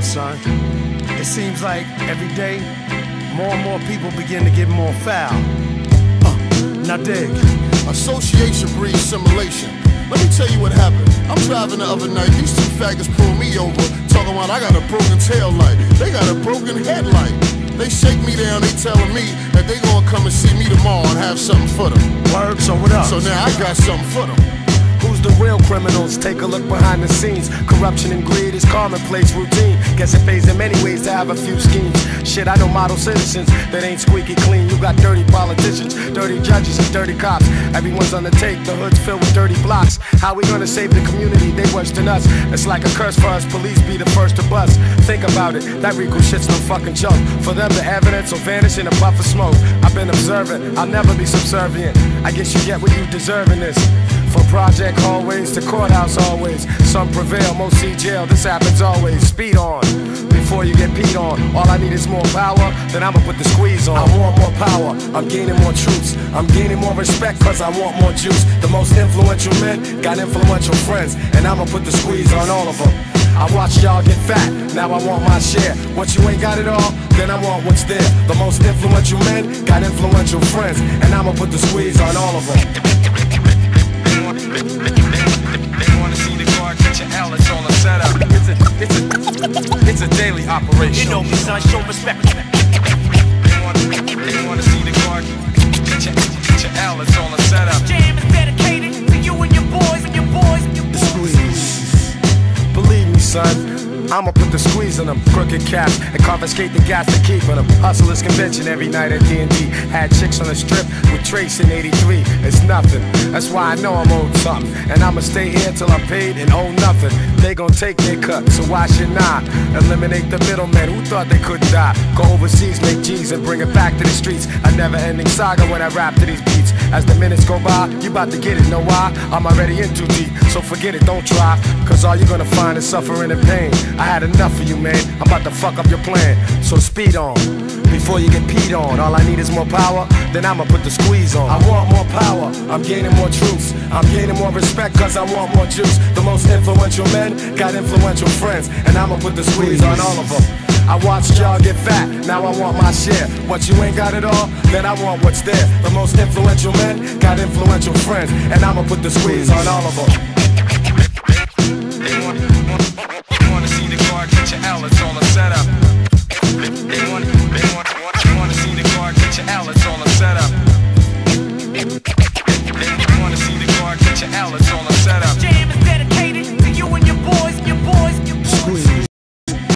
son. It seems like every day, more and more people begin to get more foul. Uh, now dig. Association breeds simulation. Let me tell you what happened. I'm driving the other night. These two faggots pulled me over, talking about I got a broken tail light. They got a broken headlight. They shake me down, they telling me that they gonna come and see me tomorrow and have something for them. Word, so what up? So now I got something for them. The real criminals? Take a look behind the scenes. Corruption and greed is commonplace routine. Guess it pays in many ways to have a few schemes. Shit, I know model citizens that ain't squeaky clean. You got dirty politicians, dirty judges, and dirty cops. Everyone's on the take, the hood's filled with dirty blocks. How we gonna save the community? They worse than us. It's like a curse for us. Police be the first to bust. Think about it, that Rico shit's no fucking joke. For them, the evidence will vanish in a puff of smoke. I've been observant, I'll never be subservient. I guess you get what you deserve in this. From project hallways to courthouse always. Some prevail, most see jail. This happens always. Speed on before you get peed on. All I need is more power, then I'ma put the squeeze on. I want more power, I'm gaining more troops. I'm gaining more respect cause I want more juice. The most influential men got influential friends, and I'ma put the squeeze on all of them. I watch y'all get fat, now I want my share. Once you ain't got it all, then I want what's there. The most influential men got influential friends, and I'ma put the squeeze on all of them. Daily operation. You know me, son, show respect. They wanna, wanna see the your, get L, it's all a setup. Jam is dedicated to you and your boys and your boys and your The boys. squeeze. Believe me, son. I'ma put the squeeze in them, crooked caps, and confiscate the gas to keep in them. Hustlers convention every night at D&D. Had chicks on the strip with Trace in 83. It's nothing. That's why I know I'm owed something. And I'ma stay here till I'm paid and owe nothing. They gon' take their cut, so why should not? Eliminate the middlemen who thought they couldn't die. Go overseas, make G's, and bring it back to the streets. A never ending saga when I rap to these beats. As the minutes go by, you about to get it, know why? I'm already in too deep, so forget it, don't try. Cause all you're gonna find is suffering and pain. I had enough of you, man. I'm about to fuck up your plan. So speed on. Before you get peed on, all I need is more power, then I'ma put the squeeze on. I want more power, I'm gaining more troops. I'm gaining more respect cause I want more juice. The most influential men got influential friends, and I'ma put the squeeze on all of them. I watched y'all get fat, now I want my share. Once you ain't got it all, then I want what's there. The most influential men got influential friends, and I'ma put the squeeze on all of them.